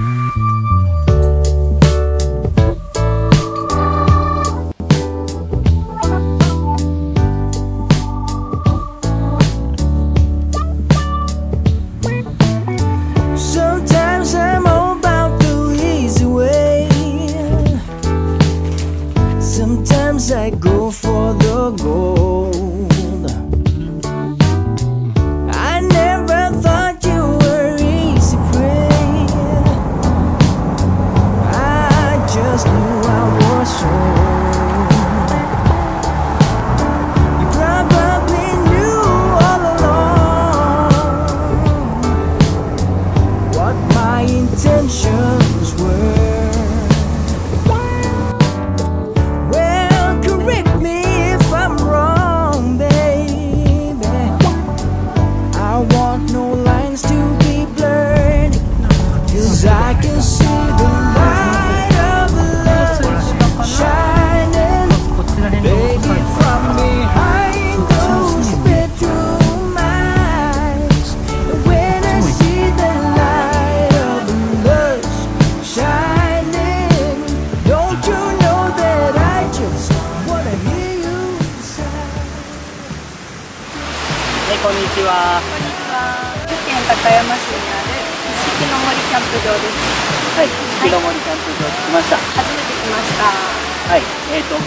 Música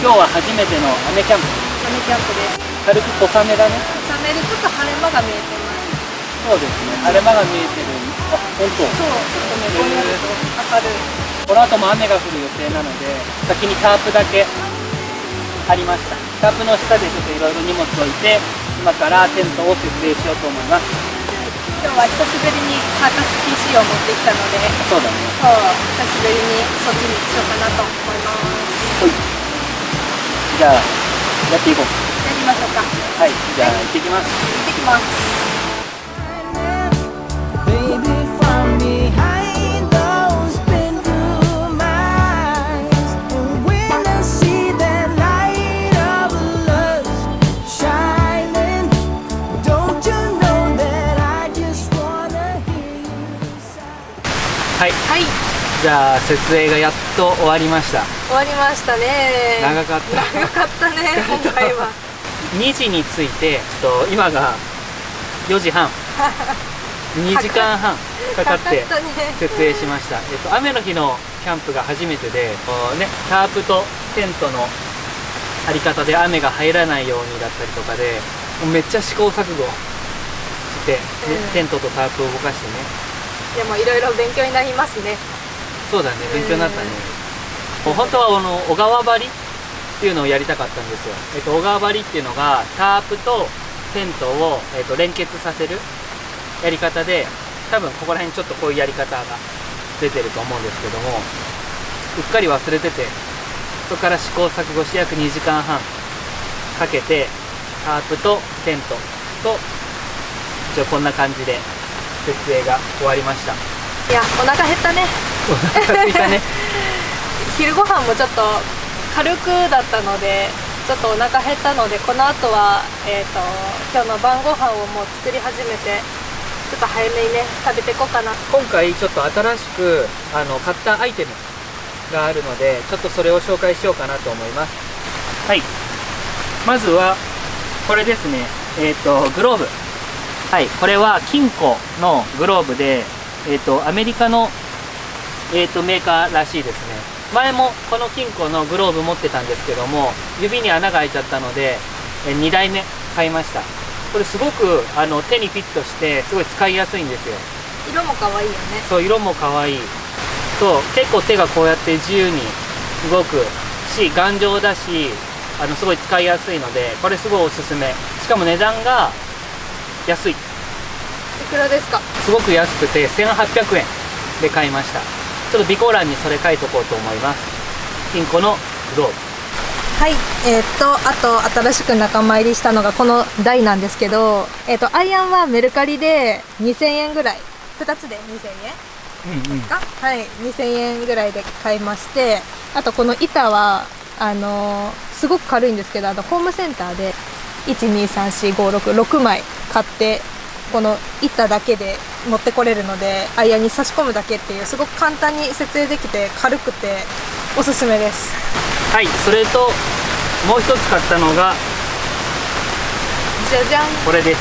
今日は初めての雨キャンプ。雨キャンプです。軽く小雨だね。冷めるちょっと晴れ間が見えてます。そうですね。晴れ間が見えてる。あ、本当。そう、ちょっとね、ぼんやりと明るい。この後も雨が降る予定なので、先にタープだけ張りました。タープの下でちょっといろいろ荷物置いて、今からテントを設営しようと思います。今日は久しぶりにサーカス PC を持ってきたので、そうだね。そう、久しぶりにそっちにしようかなと思います。ほい。じゃあ、やっていこう。やりましょうか。はい、じゃあ行ってきます。行ってきます。じゃあ設営がやっと終わりました。終わりましたね。長かった。長かったね、今回は。2時に着いて、えっと今が4時半。2時間半かかって設営しました。えっと雨の日のキャンプが初めてで、こうねタープとテントの張り方で雨が入らないようにだったりとかで、もうめっちゃ試行錯誤して、ねうんテントとタープを動かしてね。でもいろいろ勉強になりますね。そうだね、勉強になったね。もう本当はあの小川張りっていうのをやりたかったんですよ。えっと小川張りっていうのがタープとテントをえっと連結させるやり方で、多分ここら辺ちょっとこういうやり方が出てると思うんですけども、うっかり忘れてて、そこから試行錯誤して約2時間半かけてタープとテントと一応こんな感じで設営が終わりました。いや、お腹減ったね。ね。昼ご飯もちょっと軽くだったので、ちょっとお腹減ったので、この後は、えっ、と、今日の晩ご飯をもう作り始めて、ちょっと早めにね、食べていこうかな。今回ちょっと新しくあの買ったアイテムがあるのでちょっとそれを紹介しようかなと思いますはいまずはこれですねえっ、とグローブはいこれは金庫のグローブでえっ、とアメリカのえっ、とメーカーらしいですね。前もこの金庫のグローブ持ってたんですけども指に穴が開いちゃったので2台目買いました。これすごくあの手にフィットしてすごい使いやすいんですよ。色も可愛いよね。そう色も可愛い。そう結構手がこうやって自由に動くし頑丈だしあのすごい使いやすいのでこれすごいおすすめ。しかも値段が安い。いくらですか？すごく安くて1800円で買いましたちょっと備考欄にそれ書いとこうと思います。金庫のグローブ。はい、えーっと、あと新しく仲間入りしたのがこの台なんですけど、えーっと、アイアンはメルカリで2000円ぐらい、2つで2000円？うんうん。か？はい、2000円ぐらいで買いまして、あとこの板は、あのーすごく軽いんですけど、あの、ホームセンターで、1、2、3、4、5、6、6枚買って、この板だけで持ってこれるのでアイアンに差し込むだけっていうすごく簡単に設営できて軽くておすすめです。はいそれともう一つ買ったのがじゃじゃん。これです。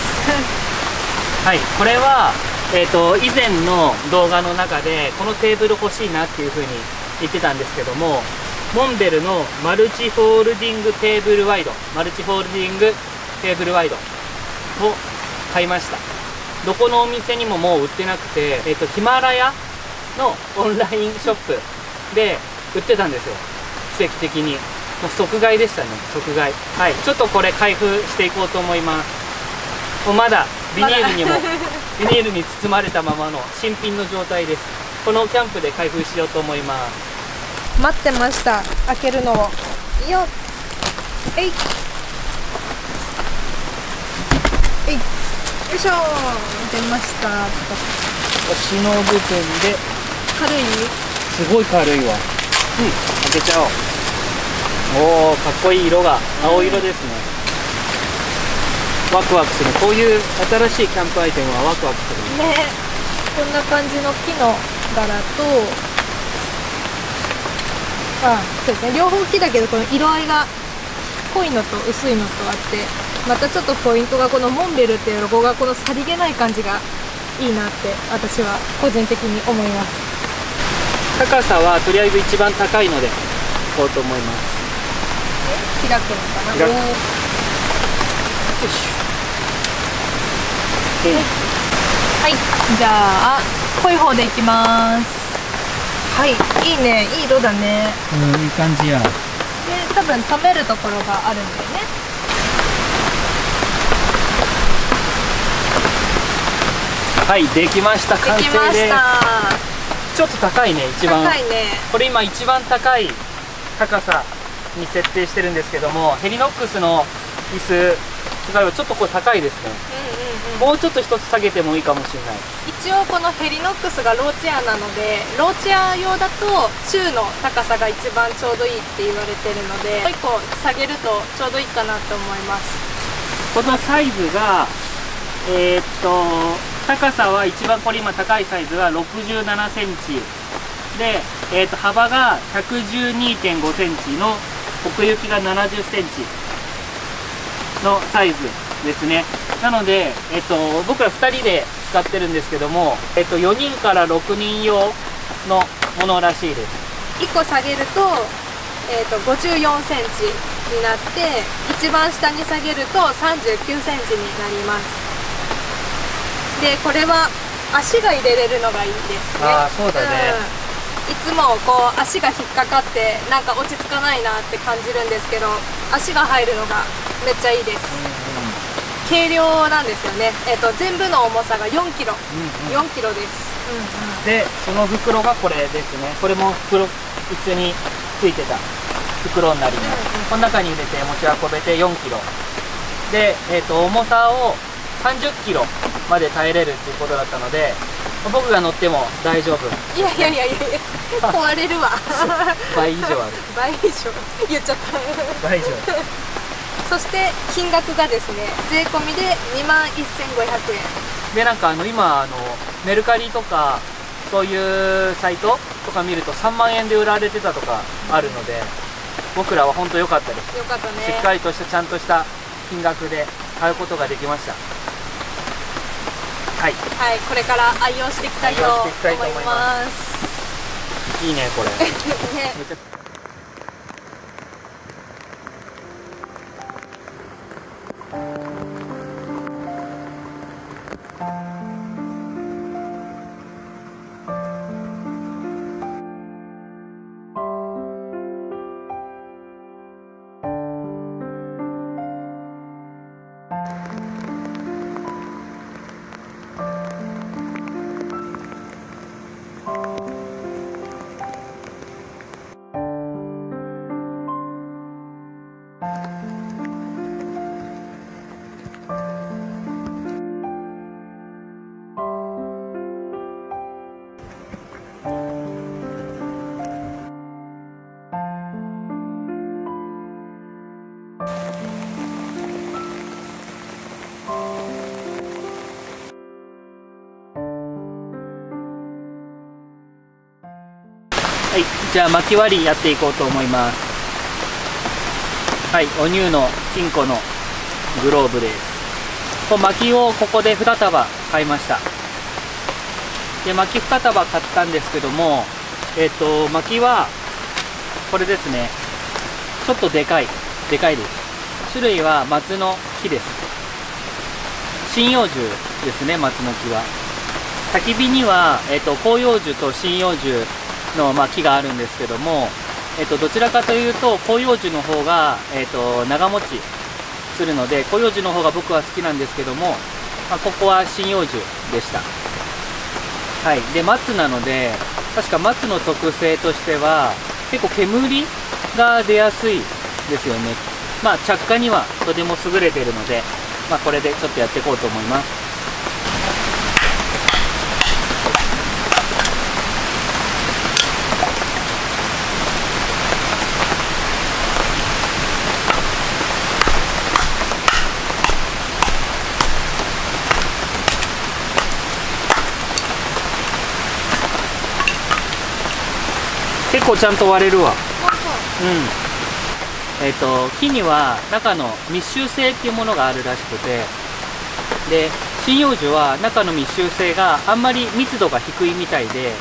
はいこれはえーと、以前の動画の中でこのテーブル欲しいなっていう風に言ってたんですけどもモンベルのマルチフォールディングテーブルワイドマルチフォールディングテーブルワイドを買いましたどこのお店にももう売ってなくて、えーと、ヒマラヤのオンラインショップで売ってたんですよ。奇跡的に。もう即買いでしたね。即買い。はい。ちょっとこれ開封していこうと思います。もうまだビニールにもビニールに包まれたままの新品の状態です。このキャンプで開封しようと思います。待ってました。開けるのを。よえいえいいしょ。出ました。腰の部分で。軽い？すごい軽いわ。うん。開けちゃおう。おおかっこいい色が。青色ですね、ワクワクする。こういう新しいキャンプアイテムはワクワクするね。こんな感じの木の柄とあそうですね。両方木だけどこの色合いが濃いのと薄いのとあってまたちょっとポイントがこのモンベルっていうロゴがこのさりげない感じがいいなって私は個人的に思います。高さはとりあえず一番高いのでこうと思います。開くのかな？よいしょはい、じゃあ濃い方でいきます。はい、いいね、いい色だね。うんいい感じや。で、多分止めるところがあるんだよねはいできました。完成できましですた。ちょっと高いね一番。高いね。これ今一番高い高さに設定してるんですけどもヘリノックスの椅子使えばちょっとこれ高いですね。うんうんうん。もうちょっと一つ下げてもいいかもしれない。一応このヘリノックスがローチェアなのでローチェア用だと宙の高さが一番ちょうどいいって言われてるのでもう一個下げるとちょうどいいかなと思います。このサイズがえーっと高さは一番これ今高いサイズが6 7センチ。で、えーと幅が1 1 2 5センチの奥行きが7 0センチのサイズですね。なので、えっと、僕ら2人で使ってるんですけども、えっと、4人から6人用のものらしいです。1個下げると,、えー、と54センチになって一番下に下げると39センチになります。でこれは足が入れれるのがいいですね。あーそうだね。うん。いつもこう足が引っかかってなんか落ち着かないなって感じるんですけど足が入るのがめっちゃいいです。軽量なんですよね、えっと全部の重さが4キロ。うんうん。4キロです、でその袋がこれですね。これも袋一緒についてた。袋になります、この中に入れて持ち運べて4キロ。で、えー、と重さを30キロまで耐えれるっていうことだったので僕が乗っても大丈夫。いやいやいやいや壊れるわ。倍以上ある。倍以上。言っちゃった。倍以上。そして金額がですね税込みで2万1500円。でなんかあの今あのメルカリとかそういうサイトとか見ると3万円で売られてたとかあるので僕らは本当良かったです。よかったね。しっかりとしたちゃんとした金額で買うことができましたはい、はい、これから愛用していきたいと思います。いいねこれ。ね。めはいじゃあ巻き割りやっていこうと思います。はいお乳の金庫のグローブです。こう薪をここで2束買いました。で薪2束買ったんですけどもえっ、と薪はこれですね。ちょっとでかいでかいです。種類は松の木です。針葉樹ですね松の木は。焚き火には、えっと広葉樹と針葉樹の、まあ、木があるんですけども、えっとどちらかというと広葉樹の方が、えっと長持ちするので広葉樹の方が僕は好きなんですけども、まあ、ここは針葉樹でした。はい。で松なので確か松の特性としては結構煙が出やすいですよね。まあ着火にはとても優れているので、まあ、これでちょっとやっていこうと思います。構ちゃんと割れるわ。うん。えっ、と木には中の密集性っていうものがあるらしくて。で針葉樹は中の密集性があんまり密度が低いみたいで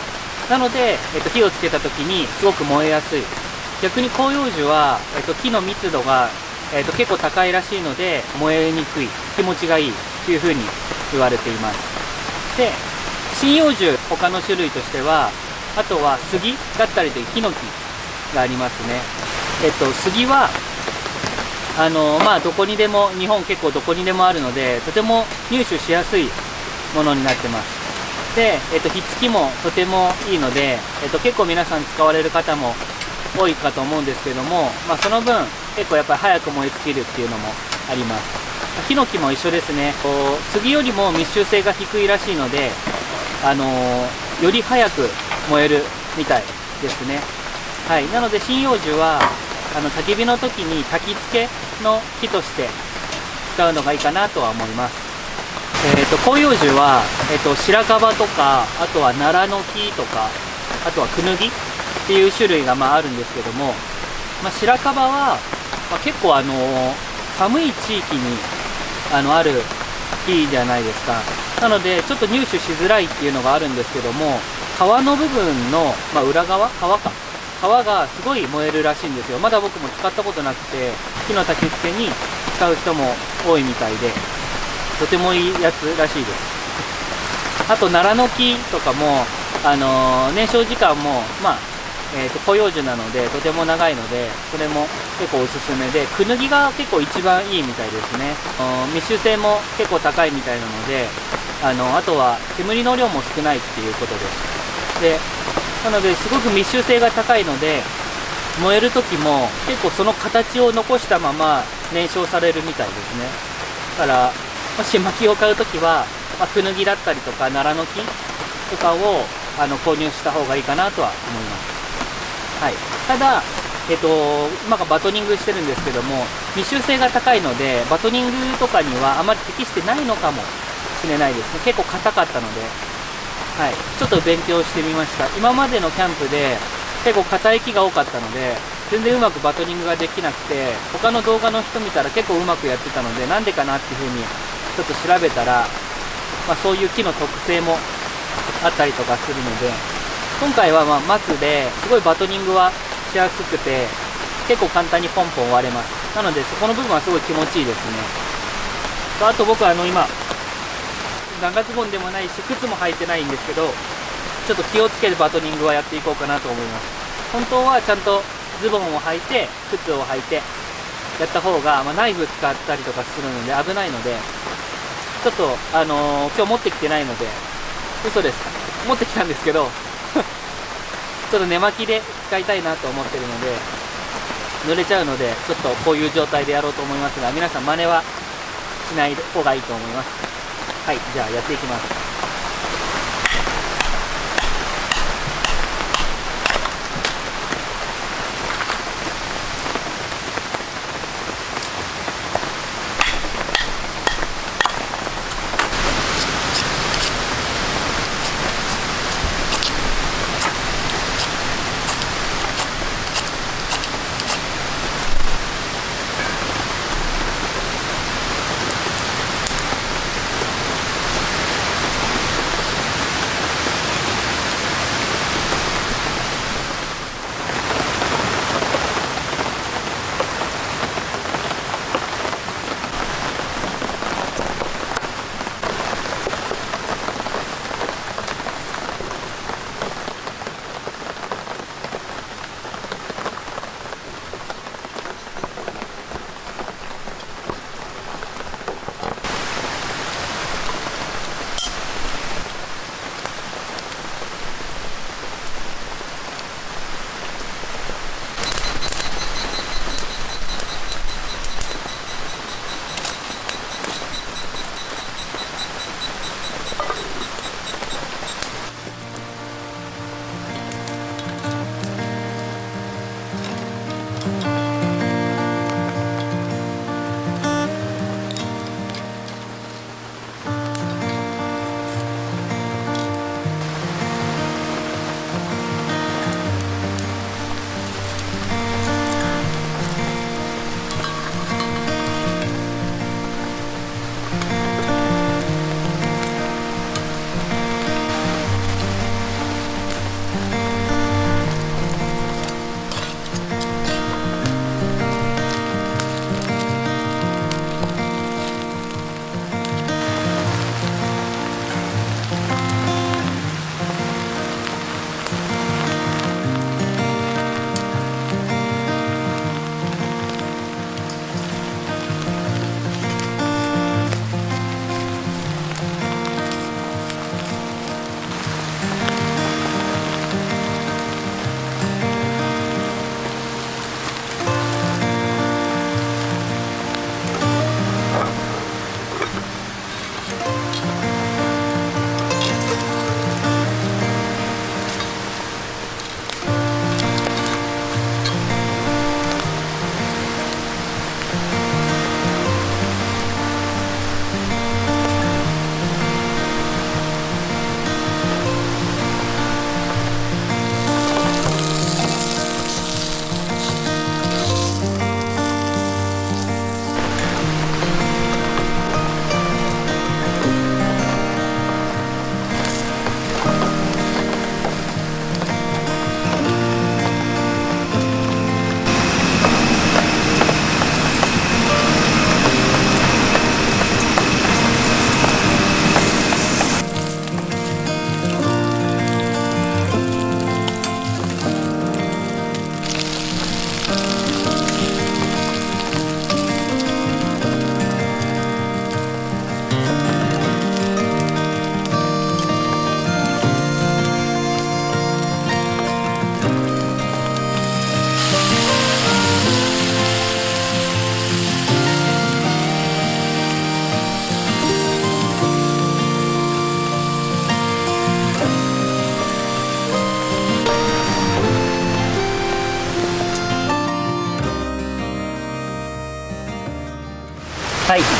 なので、えっと火をつけた時にすごく燃えやすい。逆に広葉樹は、えっと木の密度が、えっと結構高いらしいので燃えにくい。気持ちがいい。っていう風に言われています。で針葉樹他の種類としてはあとは杉だったりというヒノキがありますね。えっと、杉は、あの、まあ、どこにでも、日本結構どこにでもあるので、とても入手しやすいものになってます。で、えっと、ひっつきもとてもいいので、えっと、結構皆さん使われる方も多いかと思うんですけども、まあ、その分、結構やっぱり早く燃え尽きるっていうのもあります。ヒノキも一緒ですね。こう杉よりも密集性が低いらしいので、あのー、より早く燃えるみたいですね。はい、なので針葉樹はあの焚き火の時に焚き付けの木として使うのがいいかなとは思います。えーと、広葉樹は、えーと、白樺とかあとは奈良の木とかあとはクヌギっていう種類がまああるんですけども、まあ、白樺は、まあ、結構あの寒い地域にあのある木じゃないですかなのでちょっと入手しづらいっていうのがあるんですけども皮の部分の、まあ、裏側？皮か。皮がすごい燃えるらしいんですよ。まだ僕も使ったことなくて木の焚き付けに使う人も多いみたいでとてもいいやつらしいです。あと奈良の木とかも、あのー、燃焼時間もまあえーと、と広葉樹なのでとても長いのでそれも結構おすすめでクヌギが結構一番いいみたいですね。密集性も結構高いみたいなのであのあとは煙の量も少ないっていうことです。でなのですごく密集性が高いので燃える時も結構その形を残したまま燃焼されるみたいですね。だからもし薪を買う時は、まあ、クヌギだったりとか奈良の木とかをあの購入した方がいいかなとは思います、はい、ただえっと、今がバトニングしてるんですけども密集性が高いのでバトニングとかにはあまり適してないのかもしれないですね。結構硬かったので。はい、ちょっと勉強してみました。今までのキャンプで結構硬い木が多かったので全然うまくバトニングができなくて他の動画の人見たら結構うまくやってたのでなんでかなっていう風にちょっと調べたら、まあ、そういう木の特性もあったりとかするので今回はま松ですごいバトニングはしやすくて結構簡単にポンポン割れます。なのでそこの部分はすごい気持ちいいですね。あと僕あの今長ズボンでもないし靴も履いてないんですけどちょっと気をつけてバトニングはやっていこうかなと思います。本当はちゃんとズボンを履いて靴を履いてやった方が、まあ、ナイフ使ったりとかするので危ないのでちょっとあのー、今日持ってきてないので嘘です持ってきたんですけど ちょっと寝巻きで使いたいなと思ってるので濡れちゃうのでちょっとこういう状態でやろうと思いますが皆さん真似はしない方がいいと思います。はいじゃあやっていきます。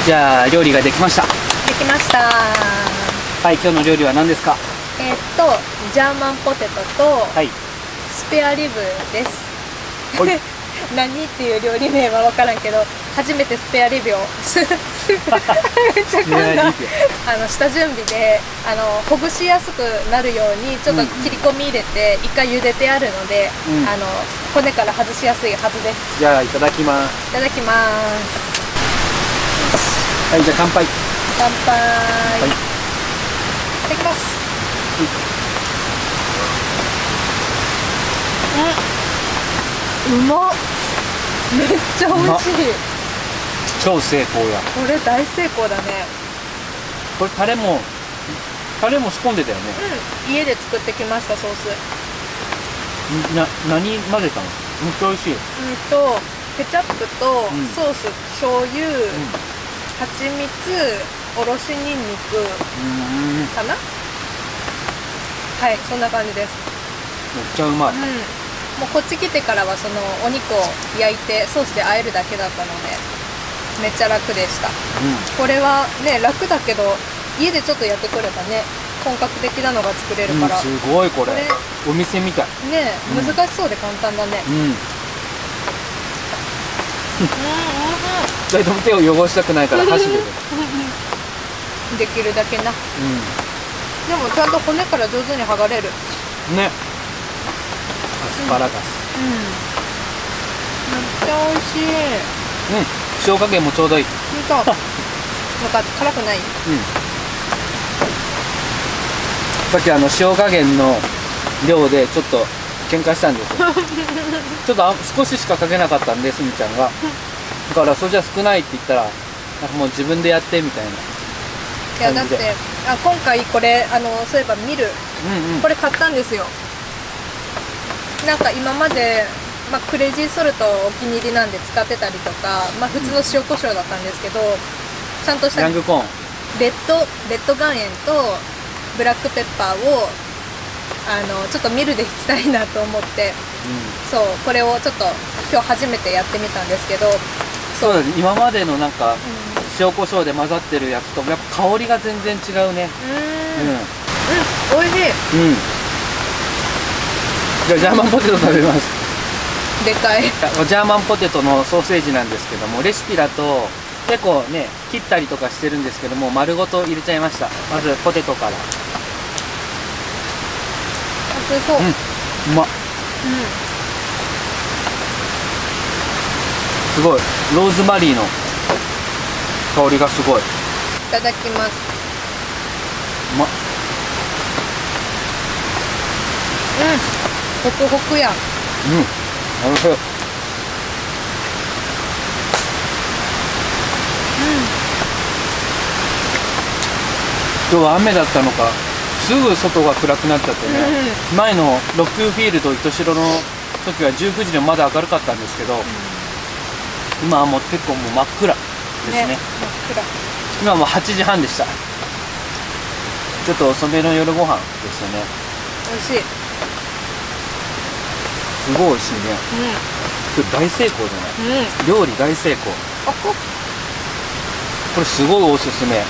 じゃあ料理ができました。できました。はい今日の料理は何ですか？えーっとジャーマンポテトとはい。スペアリブです。何っていう料理名は分からんけど初めてスペアリブを。あの下準備であのほぐしやすくなるようにちょっと切り込み入れて一回茹でてあるので、うん。あの骨から外しやすいはずです。じゃあいただきます。いただきますはいじゃあ乾杯。乾杯、い。いただきます。うん。うまっ。めっちゃ美味しい。超成功やこれ大成功だね。これタレもタレも仕込んでたよね。うん。家で作ってきましたソース。んな何混ぜたの？めっちゃ美味しい。うんとケチャップとうん。ソース、醤油、蜂蜜おろしにんにく。うん。めっかな？はいそんな感じです。ちゃうまい。うん。もうこっち来てからはそのお肉を焼いてソースで和えるだけだったのでめっちゃ楽でした。これはね楽だけど家でちょっとやってくればね本格的なのが作れるうん、から、すごいこれ。お店みたい。ねうん。難しそうで簡単だね。うん。うん人とも手を汚したくないから 箸で できるだけな。うでもちゃんと骨から上手に剥がれる。ん。ね。アスパラガス。うん。めっちゃ美味しい。うん塩加減もちょうどいい。ほ んとよかった辛くない？うん。さっきあの塩加減の量でちょっと喧嘩したんですよ。ちょっとあ少ししかかけなかったんですみちゃんがだからそれじゃ少ないって言ったらなんかもう自分でやってみたいな。いやだってあ今回これあのそういえば見る。うんうん。これ買ったんですよ。なんか今まで、まあ、クレイジーソルトお気に入りなんで使ってたりとか、まあ、普通の塩コショウだったんですけどちゃんとしたレッヤングコーン。ドレッド岩塩とブラックペッパーをあのちょっとミルで引きたいなと思って。そうこれをちょっと今日初めてやってみたんですけどそうだね。今までのなんかう塩コショウで混ざってるやつとやっぱ香りが全然違うね。んうん、うん。うん、美味しい。うん。じゃあジャーマンポテト食べます。でかい。ジャーマンポテトのソーセージなんですけどもレシピだと結構ね切ったりとかしてるんですけども丸ごと入れちゃいました。まずポテトから。美味しそう、うん。うんうまっすごい。ローズマリーの香りがすごい。いただきます。うま。っうん。ホクホクや。んうん。おいしい。今日は雨だったのか。すぐ外が暗くなっちゃってね、前のロックフィールド糸代の時は19時でもまだ明るかったんですけど、今はもう結構もう真っ暗ですね。ね真っ暗。今はもう8時半でした。ちょっと遅めの夜ご飯ですよね。美味しい。すごい美味しいね。これ大成功じゃない？うん。うん料理大成功。あここれすごいおすすめ。うん。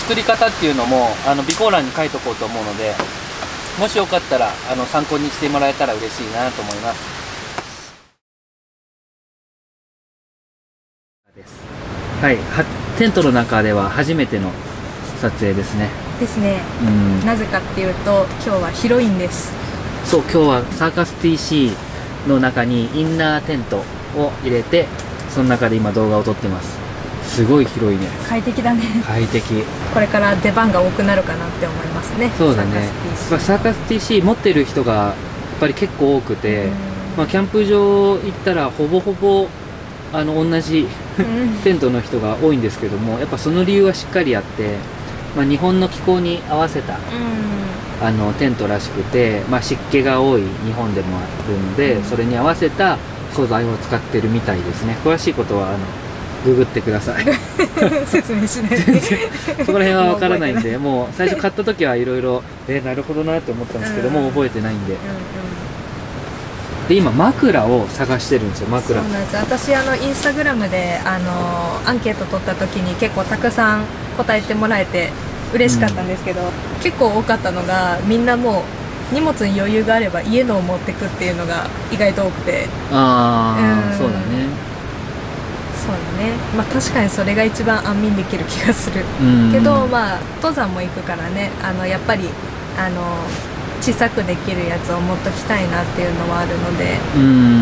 作り方っていうのもあの備考欄に書いとこうと思うのでもしよかったらあの参考にしてもらえたら嬉しいなと思いますはい。はテントの中では初めての撮影ですね。ですね。うん。なぜかっていうと今日は広いんです。そう今日はサーカス TC の中にインナーテントを入れてその中で今動画を撮ってます。すごい広いね。快適だね。快適。これから出番が多くなるかなって思いますね。そうだね。サーカス TC まあサーカス TC 持ってる人がやっぱり結構多くて、うん。まあ、キャンプ場行ったらほぼほぼあの同じうんテントの人が多いんですけどもやっぱその理由はしっかりあって、まあ、日本の気候に合わせたうん。あのテントらしくて、まあ、湿気が多い日本でもあるので、うん。それに合わせた素材を使ってるみたいですね。詳しいことはあのググってください。説明しないで。そこら辺は分からないんでもう最初買った時はいろいろえーなるほどなって思ったんですけど、うん。もう覚えてないんで。うんうんで今枕を探してるんですよそう枕なんです。私あのインスタグラムであのアンケート取った時に結構たくさん答えてもらえて嬉しかったんですけど、結構多かったのがみんなもう荷物に余裕があれば家のを持ってくっていうのが意外と多くて。ああ、うん。そうだね。そうだね。まあ確かにそれが一番安眠できる気がする。うん。けど、まあ登山も行くからね。あのやっぱりあの小さくできるやつを持っときたいなっていうのはあるのでう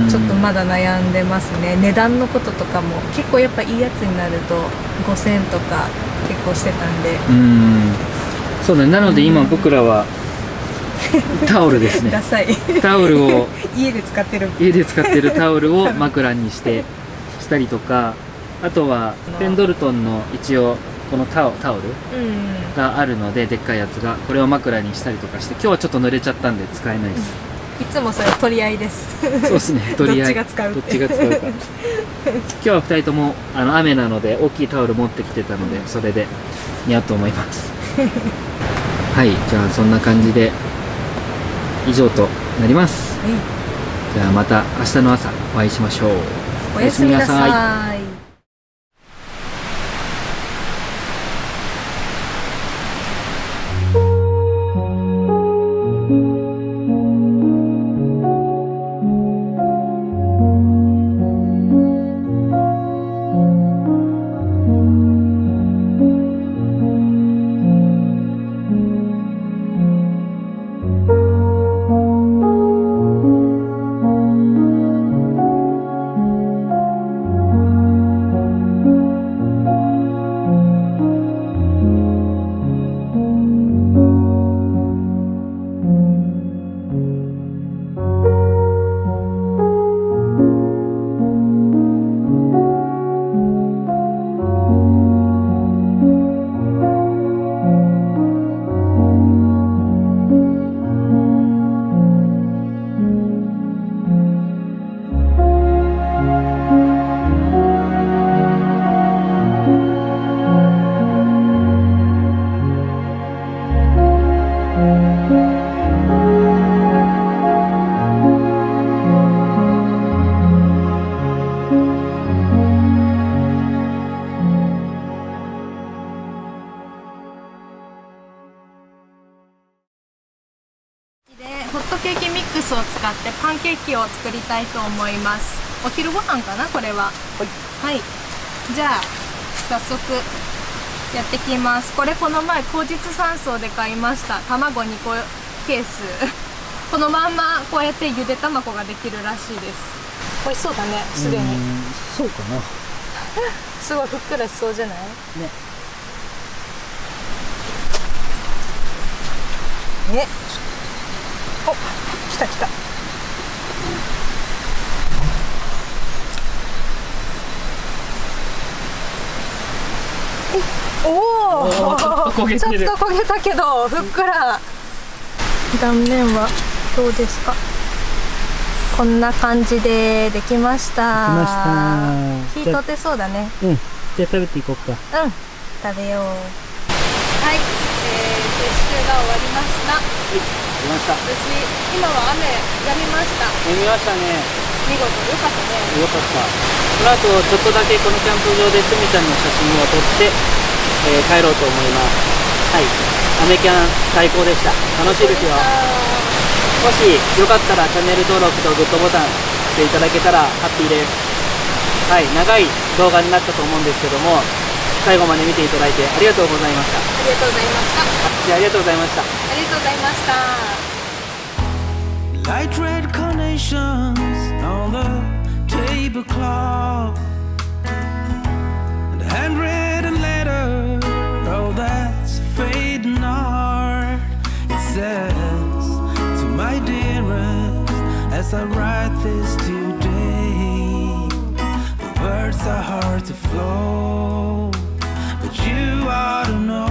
ん。ちょっとまだ悩んでますね。値段のこととかも結構やっぱいいやつになると5000とか結構してたんで。うん。そうだね。なので今僕らは タオルですね。ダサい。タオルを 家で使ってる。家で使ってるタオルを枕にしてしたりとかあとはペンドルトンの一応このタオタオルうんがあるのででっかいやつがこれを枕にしたりとかして今日はちょっと濡れちゃったんで使えないです、いつもそれ取り合いです。そうですね とりあえずどっちが使うどっちが使うか。今日は2人ともあの雨なので大きいタオル持ってきてたのでそれで似合うと思います。はいじゃあそんな感じで以上となります。はい。じゃあまた明日の朝お会いしましょう。おやすみなさいたいと思います。お昼ご飯かなこれは。はい、じゃあ早速やってきます。これこの前口実山荘で買いました。卵2個ケース。このまんまこうやってゆで卵ができるらしいです。美味しそうだねすでに。そうかな。すごいふっくらしそうじゃない？ね。えお。来た来たおおちょっと焦げてるちょっと焦げたけどふっくら。断面はどうですか？こんな感じでできました。できました。火通ってそうだね。うん。じゃあ食べていこうか。うん。食べよう。はい、えー、撤収が終わりました。出ました。無事今は雨止みました。見ましたね。見事よかったね。よかった。この後ちょっとだけこのキャンプ場でスミちゃんの写真を撮って、えー帰ろうと思います。はい。アメキャン最高でした。楽しいですよ。もしよかったらチャンネル登録とグッドボタンしていただけたらハッピーです。はい。長い動画になったと思うんですけども最後まで見ていただいてありがとうございました。ありがとうございました。じゃあありがとうございました。ありがとうございました。Light red carnations on the tablecloth. And handwritten as I write this today. The words are hard to flow, but you ought to know.